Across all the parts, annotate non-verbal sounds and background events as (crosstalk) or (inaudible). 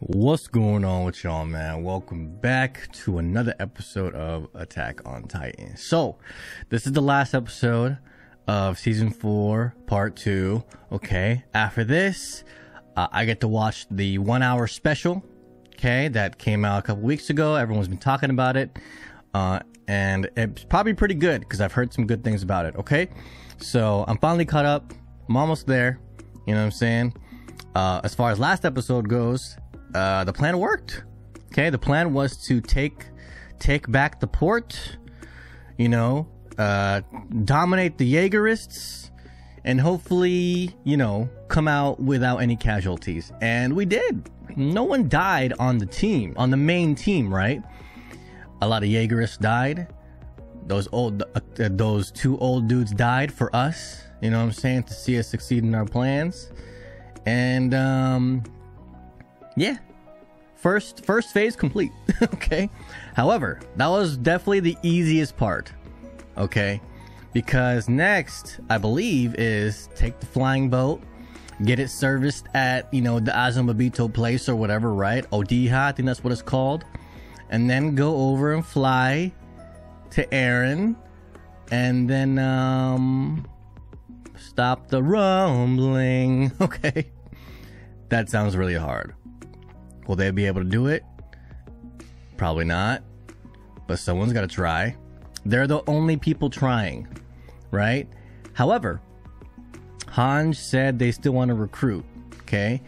What's going on with y'all, man? Welcome back to another episode of Attack on Titan. So, this is the last episode of season four, part two. Okay, after this, uh, I get to watch the one hour special. Okay, that came out a couple weeks ago. Everyone's been talking about it, uh, and it's probably pretty good because I've heard some good things about it. Okay, so I'm finally caught up. I'm almost there. You know what I'm saying? Uh, as far as last episode goes, uh, the plan worked. Okay, the plan was to take take back the port, you know, uh, dominate the Jaegerists, and hopefully, you know, come out without any casualties. And we did. No one died on the team, on the main team, right? A lot of Jaegerists died. Those old, uh, those two old dudes died for us. You know what I'm saying? To see us succeed in our plans. And um, yeah, first first phase complete. (laughs) okay. However, that was definitely the easiest part. Okay, because next I believe is take the flying boat, get it serviced at you know the Azumabito place or whatever, right? Odiha, I think that's what it's called, and then go over and fly to Eren. and then um stop the rumbling. (laughs) Okay. That sounds really hard. Will they be able to do it? Probably not. But someone's got to try. They're the only people trying, right? However, Hange said they still want to recruit. Okay.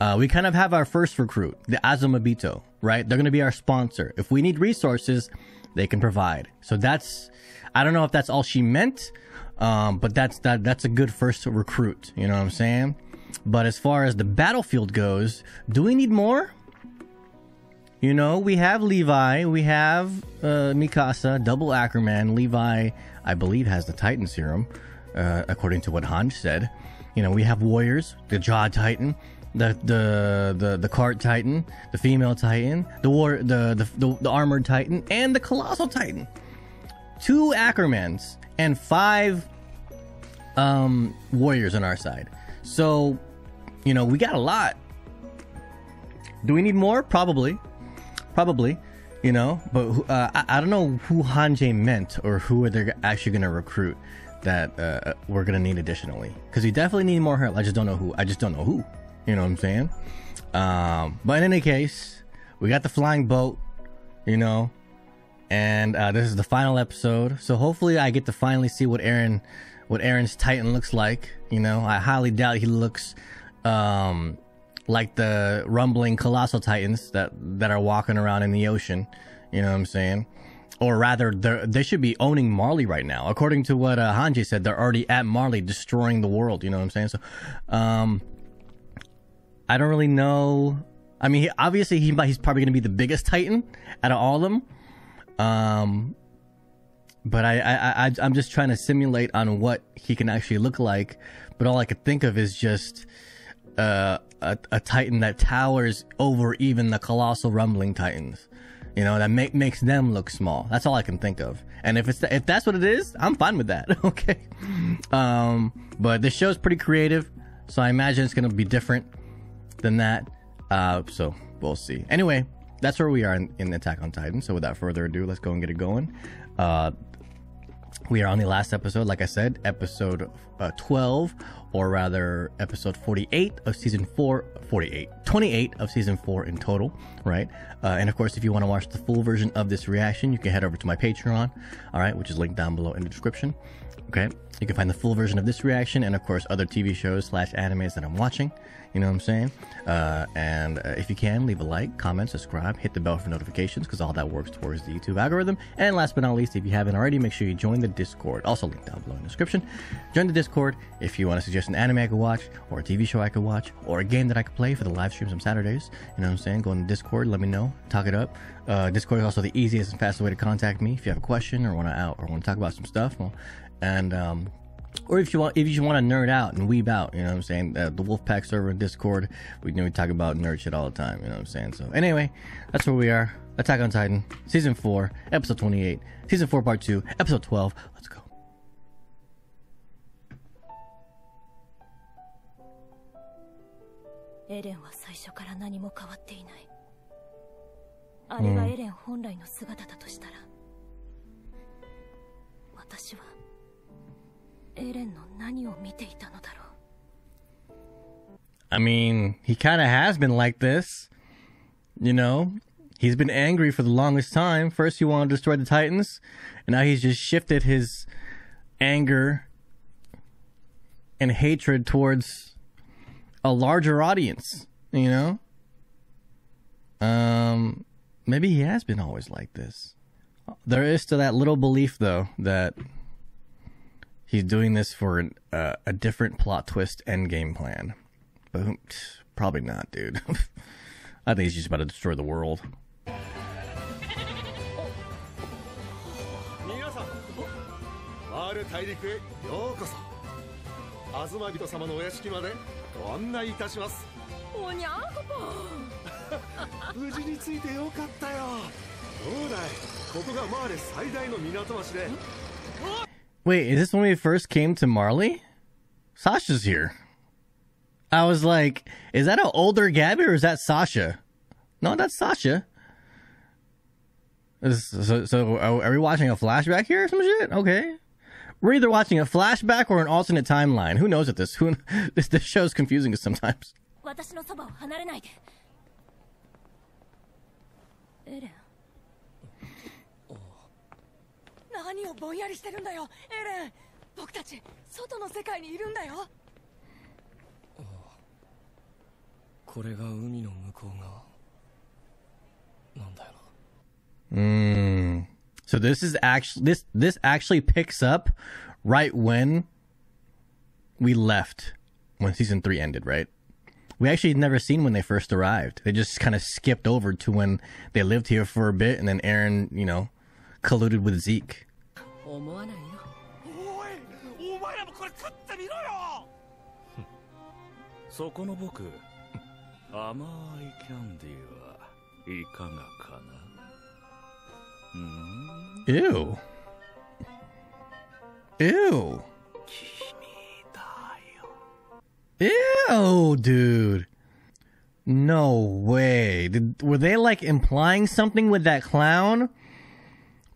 Uh, we kind of have our first recruit, the Azumabito, right? They're going to be our sponsor. If we need resources, they can provide. So that's, I don't know if that's all she meant, um, but that's that that's a good first recruit. You know what I'm saying? But as far as the battlefield goes, do we need more? You know, we have Levi, we have uh, Mikasa, double Ackerman. Levi, I believe, has the Titan serum, uh, according to what Hange said. You know, we have warriors, the Jaw Titan, the the the the Cart Titan, the female Titan, the war the the, the, the armored Titan, and the Colossal Titan. Two Ackermans and five um warriors on our side. So, you know, we got a lot. Do we need more? Probably probably, you know. But uh, I, I, don't know who Hange meant or who they're actually going to recruit that uh, we're going to need additionally. Because we definitely need more help. I just don't know who. I just don't know who. You know what I'm saying? Um, but in any case, we got the flying boat, you know, and uh, this is the final episode. So hopefully, I get to finally see what Eren, what Eren's Titan looks like. You know, I highly doubt he looks um, like the rumbling colossal titans that that are walking around in the ocean. You know what I'm saying? Or rather, they should be owning Marley right now. According to what uh, Hange said, they're already at Marley, destroying the world. You know what I'm saying? So, um, I don't really know. I mean, obviously, he he's probably going to be the biggest Titan out of all of them. Um, but I, I, I, I'm just trying to simulate on what he can actually look like. But all I could think of is just uh, a, a titan that towers over even the colossal rumbling titans. You know, that make, makes them look small. That's all I can think of. And if it's, if that's what it is, I'm fine with that. (laughs) okay. Um, but the show's pretty creative. So I imagine it's going to be different than that. Uh, so we'll see. Anyway, that's where we are in, in Attack on Titan. So without further ado, let's go and get it going. Uh, we are on the last episode, like I said, episode uh, 12, or rather, episode 48 of season 4, 48, 28 of season 4 in total, right? Uh, and of course, if you want to watch the full version of this reaction, you can head over to my Patreon, all right, which is linked down below in the description. Okay, you can find the full version of this reaction and, of course, other TV shows slash animes that I'm watching. You know what I'm saying? Uh, and uh, if you can, leave a like, comment, subscribe, hit the bell for notifications because all that works towards the YouTube algorithm. And last but not least, if you haven't already, make sure you join the Discord. Also linked down below in the description. Join the Discord if you want to suggest an anime I could watch, or a TV show I could watch, or a game that I could play for the live streams on Saturdays. You know what I'm saying? Go on the Discord, let me know, talk it up. Uh, Discord is also the easiest and fastest way to contact me if you have a question or want to out or want to talk about some stuff. Well, and um, or if you want, if you want to nerd out and weeb out, you know what I'm saying? Uh, the Wolfpack server in Discord, we, you know, we talk about nerd shit all the time, you know what I'm saying? So anyway, that's where we are. Attack on Titan, season four, episode 28, season four, part two, episode 12. Let's go. エレンは最初から何も変わっていないあれがエレン本来の姿だとしたら、私は エレンの何を見ていたのだろう I mean, he kind of has been like this. You know, he's been angry for the longest time. First, he wanted to destroy the Titans, and now he's just shifted his anger and hatred towards a larger audience. You know, um, maybe he has been always like this. There is still that little belief, though, that he's doing this for an, uh, a different plot twist end game plan. But who- probably not, dude. I think he's just about to destroy the world. 皆さん R 大陸へようこそ東人様のお屋敷までご案内いたしますおにゃんこぽ無事に着いてよかったよどうだいここがマーレ最大の港町で Wait, is this when we first came to Marley? Sasha's here. I was like, is that an older Gabi or is that Sasha? No, that's Sasha. So, so are we watching a flashback here or some shit? Okay. We're either watching a flashback or an alternate timeline. Who knows at this? (laughs) Who this this show's confusing us sometimes. 何をぼんやりしてるんだよエレン僕たち外の世界にいるんだよこれが海の向こう側なんだよな mm. So this is actually this this actually picks up right when we left when season 3 ended, right? We actually had never seen when they first arrived. They just kind of skipped over to when they lived here for a bit and then Eren, you know, colluded with Zeke. 思わないよおいお前らもこれ食ってみろよそこの僕甘いキャンディーはいかがかなうん Ew. Ew. だよ Ew, dude. No way. Did, were they like implying something with that clown?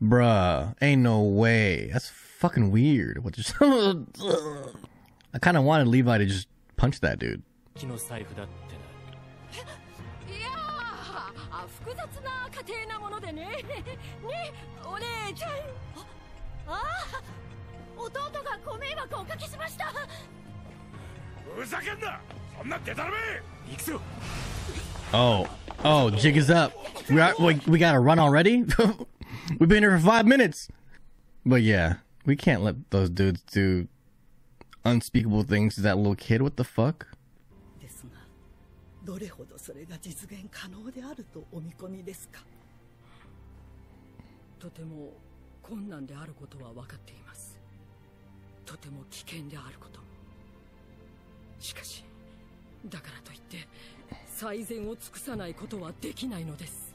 Bruh, ain't no way. That's fucking weird. What just (laughs) I kind of wanted Levi to just punch that dude. (laughs) Oh, oh, jig is up. We are, we, we gotta run already? (laughs) We've been here for five minutes. But yeah, we can't let those dudes do unspeakable things to that little kid. What the fuck? ですがどれほどそれが実現可能であるとお見込みですかとても困難であることは分かっていますとても危険であることもしかしだからといって最善を尽くさないことはできないのです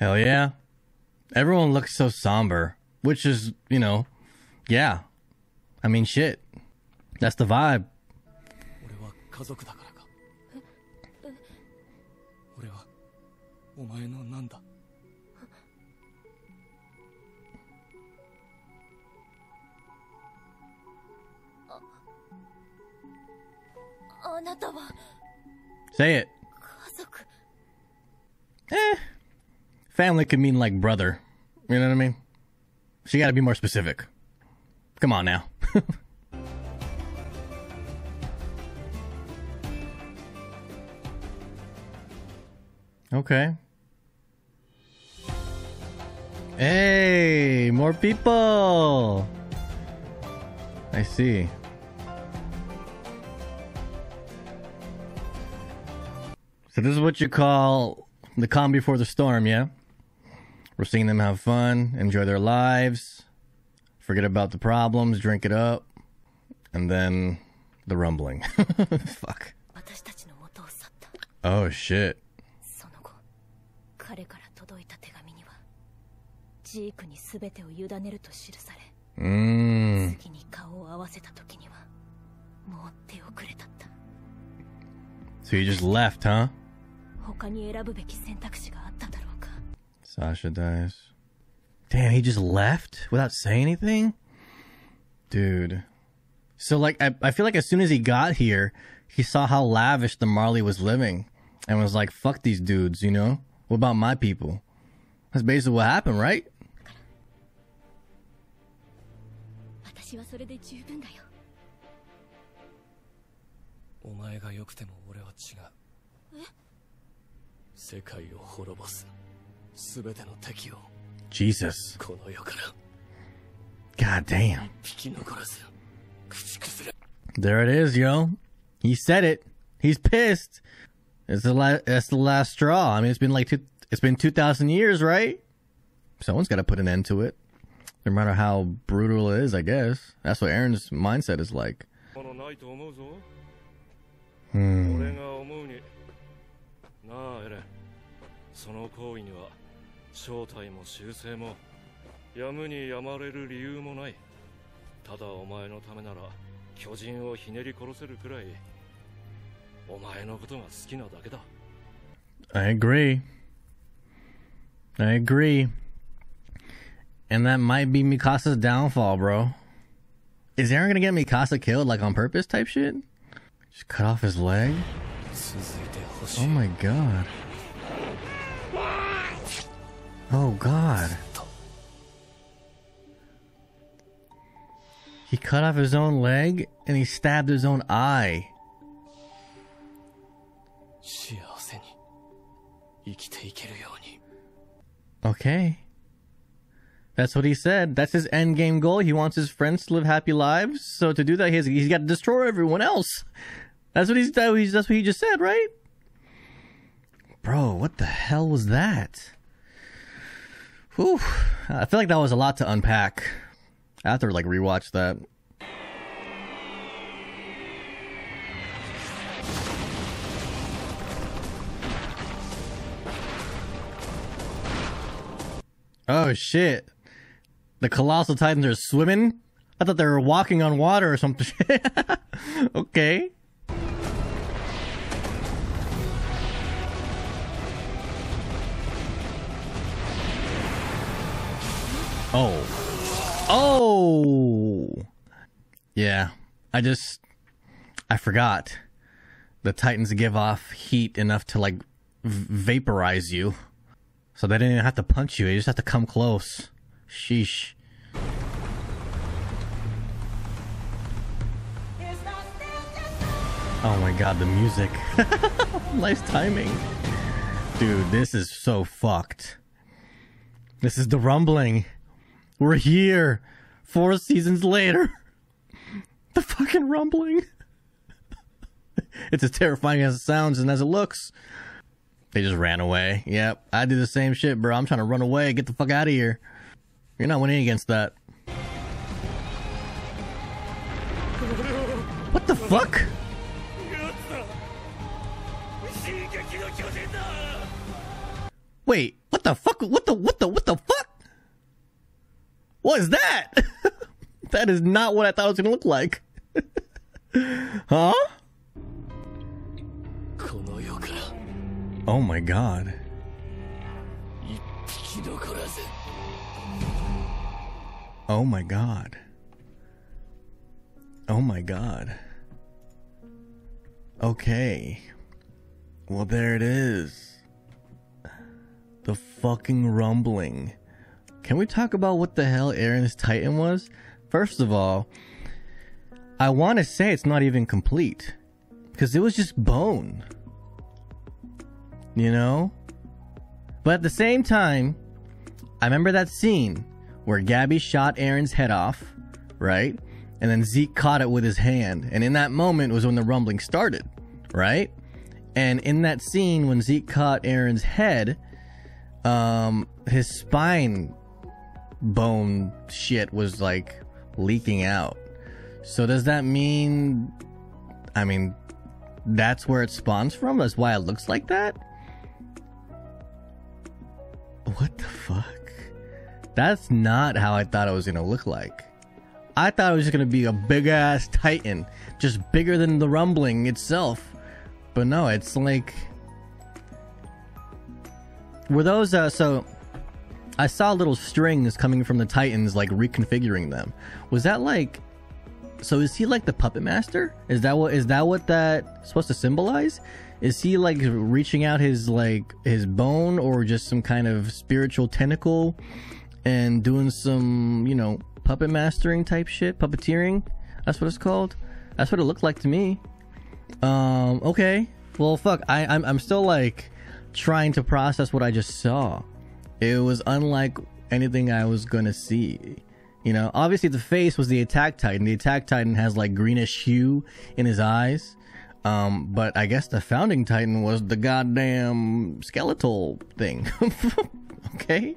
Hell yeah. Everyone looks so somber, which is, you know, yeah. I mean, shit. That's the vibe. Say it. Eh. Family could mean like brother. You know what I mean? So you gotta be more specific. Come on now. (laughs) okay. Hey, more people. I see. So this is what you call the calm before the storm, yeah? We're seeing them have fun, enjoy their lives, forget about the problems, drink it up, and then the rumbling. (laughs) Fuck. 私たちの元を去った Oh shit. その後彼から届いた手紙にはジークに全てを委ねると記され Mmm. 次に顔を合わせた時にはもう手遅れだった So you just left, huh? 他に選ぶべき選択肢があっただろうか Sasha dies. Damn, he just left without saying anything? Dude. So, like, I, I feel like as soon as he got here, he saw how lavish the Marley was living and was like, fuck these dudes, you know? What about my people? That's basically what happened, right? Jesus God damn There it is, yo. He said it. He's pissed. It's the last. That's the last straw. I mean, it's been like two, it's been two thousand years, right? Someone's got to put an end to it, no matter how brutal it is. I guess that's what Eren's mindset is like. Hmm. 正体も修正もやむにやまれる理由もないただお前のためなら巨人をひねり殺せるくらいお前のことが好きなだけだ I agree I agree And that might be Mikasa's downfall, bro. Is Eren gonna get Mikasa killed like on purpose type shit? Just cut off his leg? Oh my god. Oh god. He cut off his own leg and he stabbed his own eye. Okay. That's what he said. That's his end game goal. He wants his friends to live happy lives. So to do that, he's he's got to destroy everyone else. That's what he's, that's what he just said, right? Bro, what the hell was that? Whew. I feel like that was a lot to unpack. To like rewatch that. Oh shit. The colossal titans are swimming? I thought they were walking on water or something. (laughs) okay. Oh. Oh. Yeah. I just I forgot. The titans give off heat enough to like vaporize you. So they didn't even have to punch you. They just have to come close. Sheesh. Oh my god, the music. (laughs) nice timing. Dude, this is so fucked. This is the rumbling. We're here. Four seasons later. (laughs) The fucking rumbling. (laughs) it's as terrifying as it sounds and as it looks. They just ran away. Yep, I do the same shit, bro. I'm trying to run away. Get the fuck out of here. You're not winning against that. (laughs) What the fuck? Wait, what the fuck? What the, what the, what the fuck? What is that? (laughs) that is not what I thought it was going to look like. (laughs) huh? Oh my god. Oh my god. Oh my god. Okay. Well, there it is. The fucking rumbling. Can we talk about what the hell Eren's Titan was? First of all, I want to say it's not even complete. Because it was just bone. You know? But at the same time, I remember that scene where Gabi shot Eren's head off, right? And then Zeke caught it with his hand. And in that moment was when the rumbling started, right? And in that scene, when Zeke caught Eren's head, um, his spine bone shit was like leaking out. So does that mean, I mean, that's where it spawns from? That's why it looks like that? What the fuck? That's not how I thought it was gonna look like. I thought it was just gonna be a big ass titan, just bigger than the rumbling itself. but no, it's like were those uh so I saw little strings coming from the Titans like reconfiguring them. Was that like so is he like the puppet master? Is that what is that what that supposed to symbolize? Is he like reaching out his like his bone or just some kind of spiritual tentacle and doing some, you know, puppet mastering type shit, puppeteering? That's what it's called. That's what it looked like to me. Um, okay. Well, fuck. I I'm I'm still like trying to process what I just saw. It was unlike anything I was gonna see. You know, obviously the face was the attack titan. The attack titan has like greenish hue in his eyes. Um, but I guess the founding titan was the goddamn skeletal thing. (laughs) okay.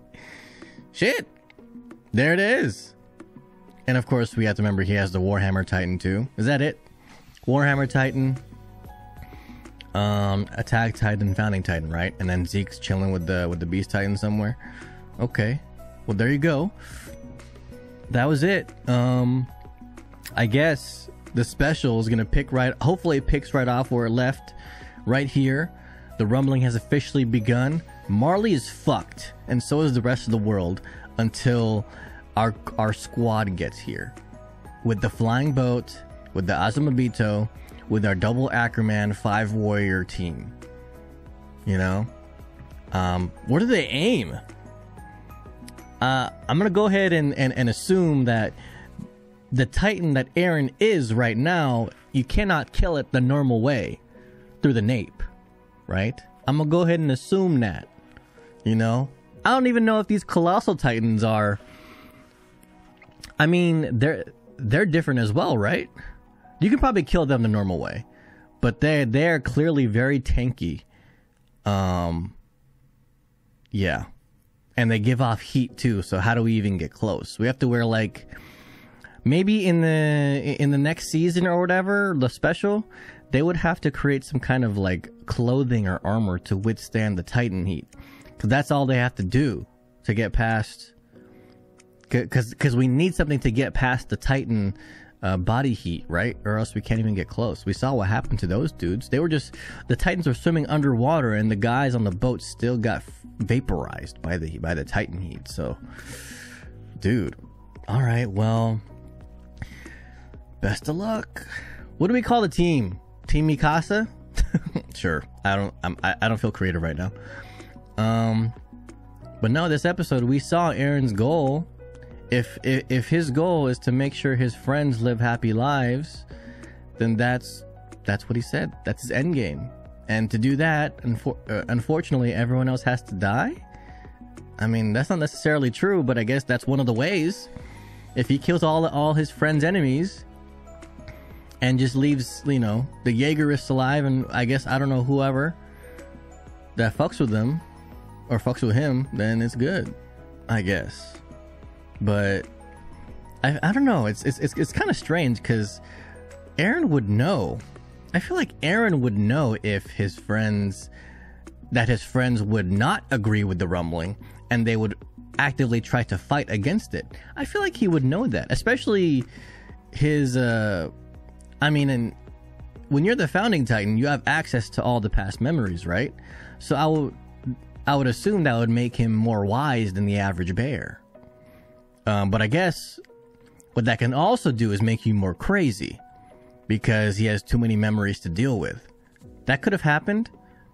Shit. There it is. And of course, we have to remember he has the Warhammer Titan too. Is that it? Warhammer Titan, um, Attack Titan, Founding Titan, right? And then Zeke's chilling with the with the Beast Titan somewhere. Okay. Well, there you go. That was it. Um, I guess the special is gonna pick right. Hopefully, it picks right off where it left, right here. The rumbling has officially begun. Marley is fucked, and so is the rest of the world until our our squad gets here, with the flying boat, with the Azumabito, with our double Ackerman five warrior team. You know, um, where do they aim? Uh, I'm gonna go ahead and, and, and assume that the Titan that Eren is right now, you cannot kill it the normal way through the nape, right? I'm gonna go ahead and assume that. You know, I don't even know if these colossal Titans are. I mean, they're they're different as well, right? You can probably kill them the normal way, but they they're clearly very tanky. Um, yeah, and they give off heat too. So how do we even get close? We have to wear like maybe in the in the next season or whatever the special they would have to create some kind of like clothing or armor to withstand the titan heat because that's all they have to do to get past because because we need something to get past the titan uh, body heat right or else we can't even get close we saw what happened to those dudes they were just the titans were swimming underwater and the guys on the boat still got vaporized by the by the titan heat so dude all right well best of luck. What do we call the team? Team Mikasa? (laughs) sure. I don't. I'm, I, I don't feel creative right now. Um, but no, this episode we saw Eren's goal. If, if if his goal is to make sure his friends live happy lives, then that's that's what he said. That's his end game. And to do that, unfor- uh, unfortunately, everyone else has to die. I mean, that's not necessarily true, but I guess that's one of the ways. If he kills all all his friends' enemies, and just leaves, you know, the Jaegerists alive, and I guess I don't know whoever that fucks with them or fucks with him, then it's good, I guess. But I, I don't know. It's it's it's, it's kind of strange because Eren would know. I feel like Eren would know if his friends that his friends would not agree with the rumbling and they would actively try to fight against it. I feel like he would know that, especially his uh I mean, and when you're the founding titan, you have access to all the past memories, right? So I would, I would assume that would make him more wise than the average bear. Um, but I guess what that can also do is make you more crazy because he has too many memories to deal with. That could have happened,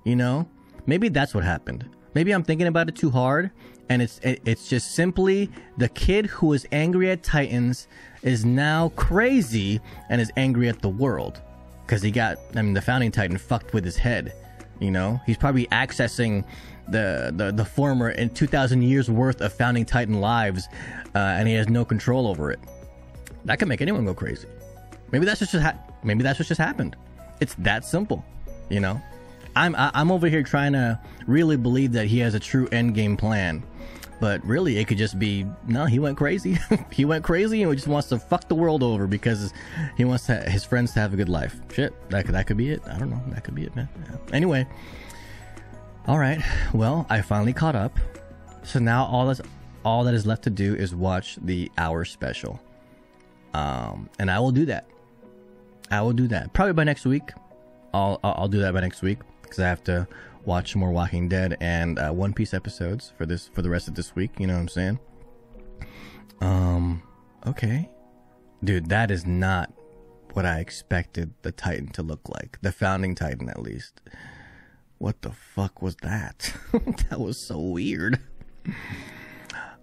you know. Maybe that's what happened. Maybe I'm thinking about it too hard, and it's it's just simply the kid who was angry at Titans is now crazy and is angry at the world because he got I mean the founding titan fucked with his head. You know, he's probably accessing the the, the former in 2,000 years worth of founding titan lives, uh, and he has no control over it. That could make anyone go crazy. Maybe that's just ha- maybe that's what just happened. It's that simple, you know. I'm I, am over here trying to really believe that he has a true end game plan but really, it could just be no. He went crazy. (laughs) he went crazy and he just wants to fuck the world over because he wants to, his friends to have a good life. Shit, that could that could be it. I don't know. That could be it, man. Yeah. Anyway, all right. Well, I finally caught up. So now all that's all that is left to do is watch the hour special. Um, and I will do that. I will do that probably by next week. I'll I'll do that by next week because I have to watch more Walking Dead and uh, One Piece episodes for this for the rest of this week. You know what I'm saying? Um. Okay, dude, that is not what I expected the Titan to look like. The founding Titan, at least. What the fuck was that? (laughs) that was so weird.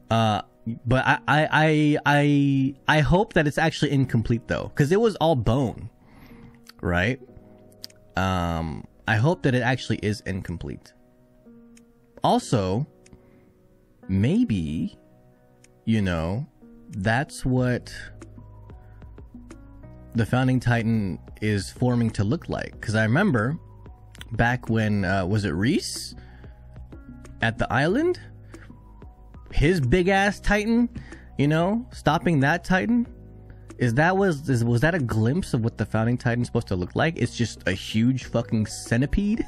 Uh, but I, I, I, I, I hope that it's actually incomplete though, because it was all bone, right? Um, I hope that it actually is incomplete. Also, maybe, you know, that's what the founding titan is forming to look like. Because I remember back when uh, was it Reiss at the island, his big ass titan, you know, stopping that titan. Is that was is, was that a glimpse of what the founding titan's supposed to look like? It's just a huge fucking centipede.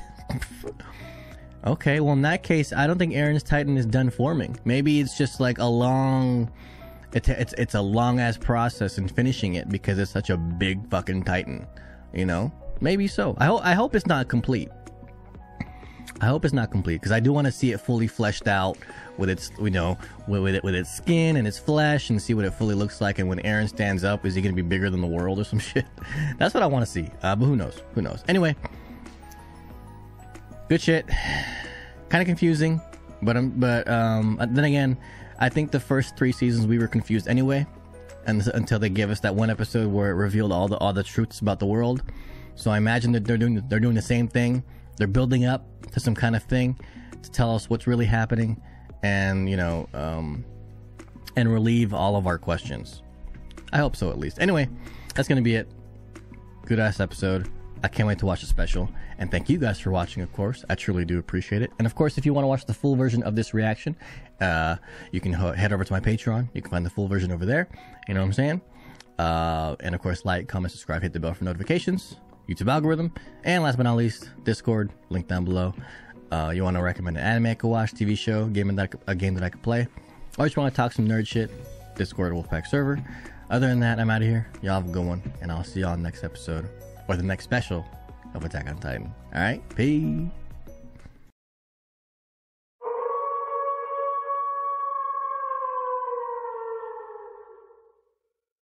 (laughs) okay, well in that case, I don't think Eren's titan is done forming. Maybe it's just like a long it's it's it's a long ass process in finishing it because it's such a big fucking titan. You know, maybe so. I hope I hope it's not complete. I hope it's not complete because I do want to see it fully fleshed out with its you know with, with it with its skin and its flesh and see what it fully looks like. And when Eren stands up, is he going to be bigger than the world or some (laughs) shit? That's what I want to see. Uh, but who knows? Who knows? Anyway, good shit. (sighs) Kind of confusing, but um, but um, then again, I think the first three seasons we were confused anyway, and until they gave us that one episode where it revealed all the all the truths about the world. So I imagine that they're doing they're doing the same thing. They're building up to some kind of thing to tell us what's really happening, and you know, um, and relieve all of our questions. I hope so, at least. Anyway, that's gonna be it. Good ass episode. I can't wait to watch the special. And thank you guys for watching, of course. I truly do appreciate it. And of course, if you want to watch the full version of this reaction, uh, you can ho- head over to my Patreon. You can find the full version over there. You know what I'm saying? Uh, and of course, like, comment, subscribe, hit the bell for notifications, YouTube algorithm. And last but not least, Discord, link down below. Uh, you want to recommend an anime I could watch, TV show, game that a game that I could play, or just want to talk some nerd shit, Discord Wolfpack server. Other than that, I'm out of here. Y'all have a good one, and I'll see y'all next episode or the next special of Attack on Titan. All right, peace.